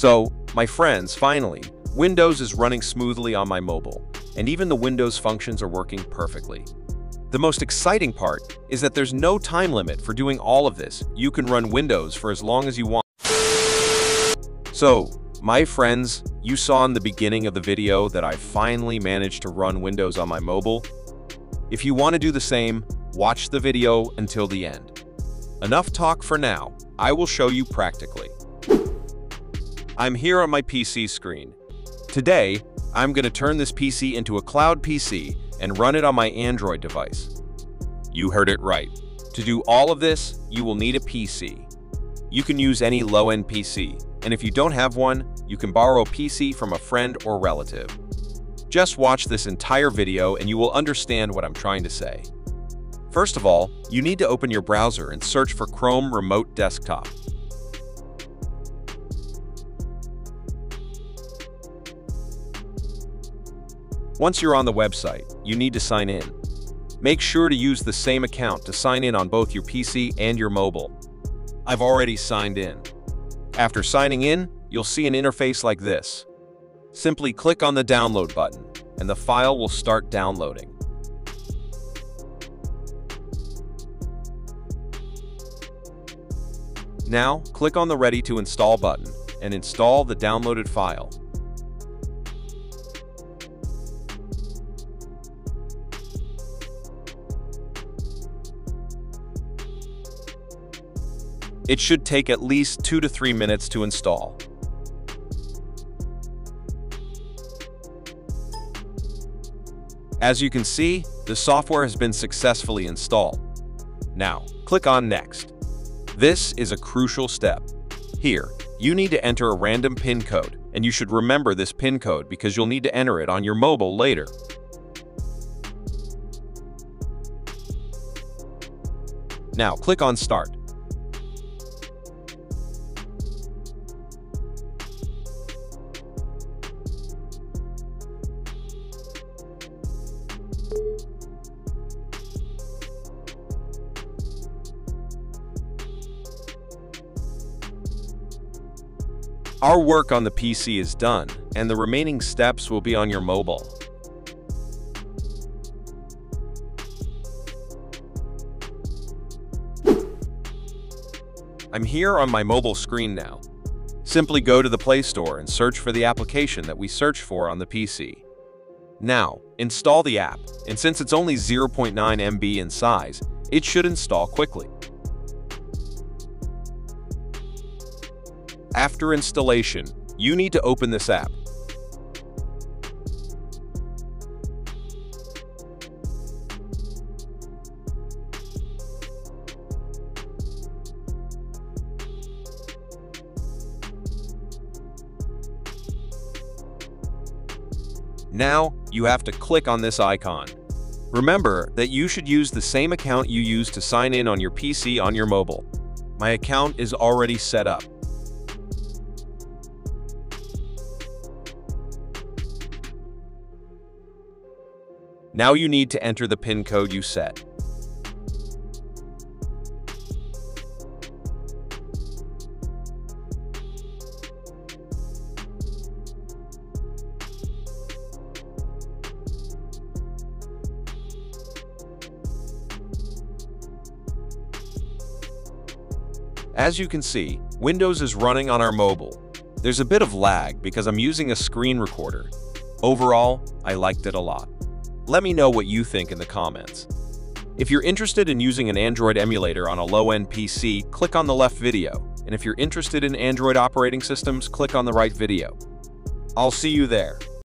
So, my friends, finally, Windows is running smoothly on my mobile, and even the Windows functions are working perfectly. The most exciting part is that there's no time limit for doing all of this. You can run Windows for as long as you want. So, my friends, you saw in the beginning of the video that I finally managed to run Windows on my mobile. If you want to do the same, watch the video until the end. Enough talk for now, I will show you practically. I'm here on my PC screen. Today, I'm going to turn this PC into a cloud PC and run it on my Android device. You heard it right. To do all of this, you will need a PC. You can use any low-end PC, and if you don't have one, you can borrow a PC from a friend or relative. Just watch this entire video and you will understand what I'm trying to say. First of all, you need to open your browser and search for Chrome Remote Desktop. Once you're on the website, you need to sign in. Make sure to use the same account to sign in on both your PC and your mobile. I've already signed in. After signing in, you'll see an interface like this. Simply click on the download button, and the file will start downloading. Now, click on the Ready to Install button and install the downloaded file. It should take at least 2 to 3 minutes to install. As you can see, the software has been successfully installed. Now, click on Next. This is a crucial step. Here, you need to enter a random PIN code, and you should remember this PIN code because you'll need to enter it on your mobile later. Now, click on Start. Our work on the PC is done, and the remaining steps will be on your mobile. I'm here on my mobile screen now. Simply go to the Play Store and search for the application that we search for on the PC. Now, install the app, and since it's only 0.9 MB in size, it should install quickly. After installation, you need to open this app. Now, you have to click on this icon. Remember that you should use the same account you use to sign in on your PC on your mobile. My account is already set up. Now you need to enter the PIN code you set. As you can see, Windows is running on our mobile. There's a bit of lag because I'm using a screen recorder. Overall, I liked it a lot. Let me know what you think in the comments. If you're interested in using an Android emulator on a low-end PC, click on the left video, and if you're interested in Android operating systems, click on the right video. I'll see you there.